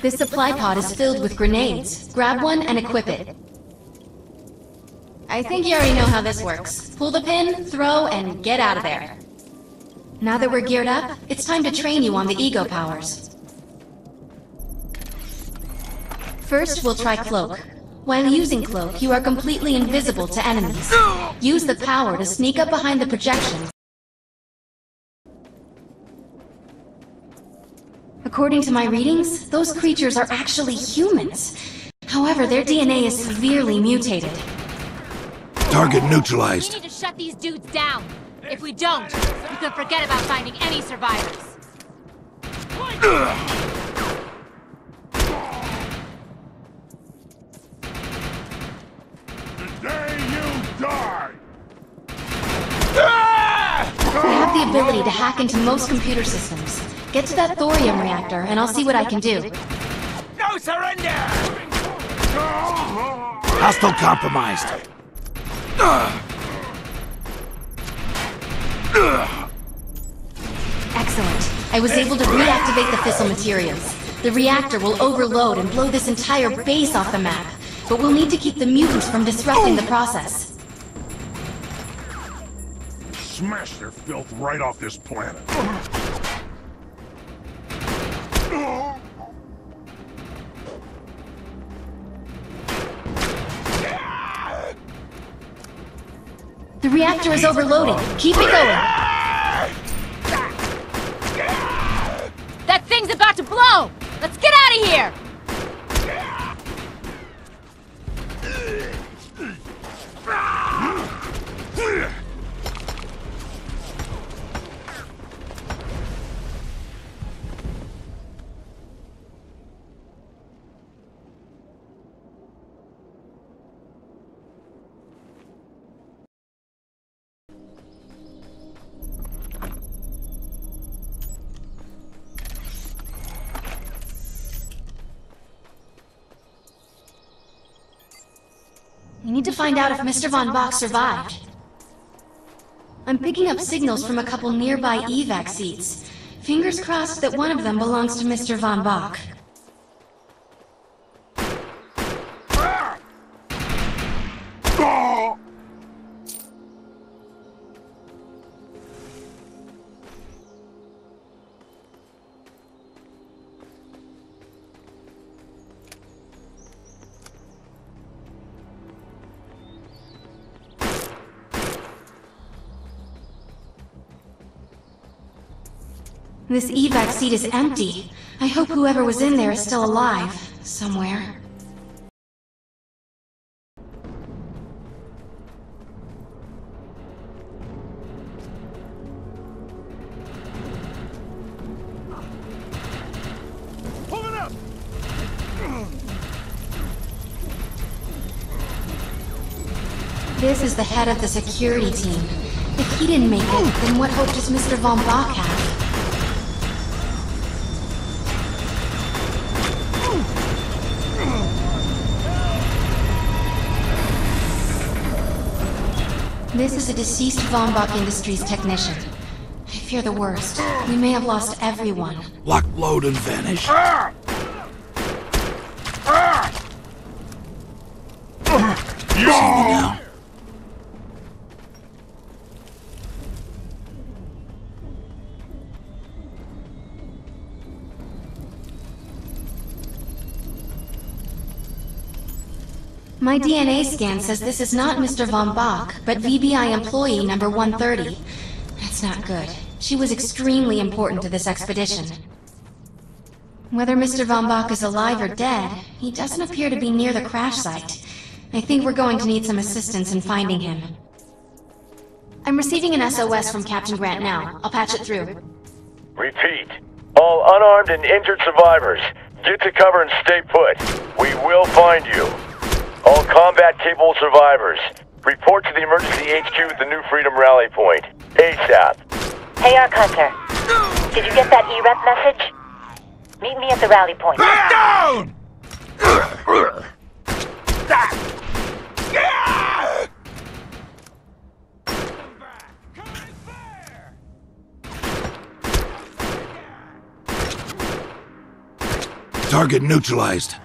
This supply pod is filled with grenades. Grab one and equip it. I think you already know how this works. Pull the pin, throw, and get out of there. Now that we're geared up, it's time to train you on the ego powers. First, we'll try Cloak. While using Cloak, you are completely invisible to enemies. Use the power to sneak up behind the projection. According to my readings, those creatures are actually humans. However, their DNA is severely mutated. Target neutralized. We need to shut these dudes down. If we don't, we can forget about finding any survivors. Today you die! I have the ability to hack into most computer systems. Get to that thorium reactor, and I'll see what I can do. No surrender! Hostile compromised. Excellent. I was able to reactivate the fissile materials. The reactor will overload and blow this entire base off the map, but we'll need to keep the mutants from disrupting the process. Smash their filth right off this planet. Reactor is overloading. Keep it going. That thing's about to blow! Let's get out of here! We need to find out if Mr. Von Bach survived. I'm picking up signals from a couple nearby evac seats. Fingers crossed that one of them belongs to Mr. Von Bach. This evac seat is empty. I hope whoever was in there is still alive. Somewhere. Pull it up! This is the head of the security team. If he didn't make it, then what hope does Mr. Von Bach have? This is a deceased Von Bach Industries technician. I fear the worst. We may have lost everyone. Lock, load, and vanish. Ah! Ah! See me now. My DNA scan says this is not Mr. Von Bach, but VBI employee number 130. That's not good. She was extremely important to this expedition. Whether Mr. Von Bach is alive or dead, he doesn't appear to be near the crash site. I think we're going to need some assistance in finding him. I'm receiving an SOS from Captain Grant now. I'll patch it through. Repeat. All unarmed and injured survivors, get to cover and stay put. We will find you. All combat capable survivors, report to the emergency HQ at the New Freedom Rally Point. ASAP. Hey, Ark Hunter. Did you get that EREP message? Meet me at the rally point. Down! Target neutralized.